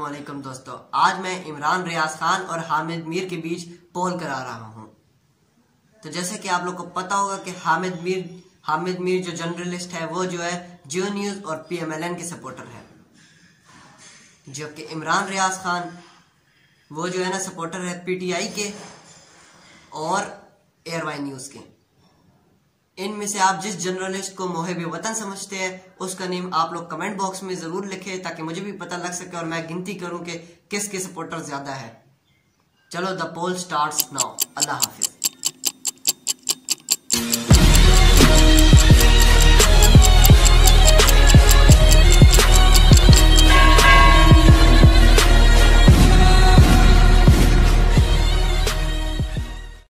वालेकुम दोस्तों। आज मैं इमरान रियाज खान और हामिद मीर के बीच पोल करा रहा हूँ। तो जैसे कि आप लोग को पता होगा कि हामिद मीर हामिद मीर जो जर्नलिस्ट है, वो जो है जियो न्यूज़ और पीएमएलएन के सपोर्टर है। जो कि इमरान रियाज खान, वो जो है ना सपोर्टर है पीटीआई के और एयरवाई न्यूज़ के। इनमें से आप जिस जर्नलिस्ट को मोहब वतन समझते हैं, उसका नेम आप लोग कमेंट बॉक्स में ज़रूर लिखे ताकि मुझे भी पता लग सके और मैं गिनती करूँ कि किसके सपोर्टर ज़्यादा है। चलो, द पोल स्टार्ट नाउ। अल्लाह हाफिज।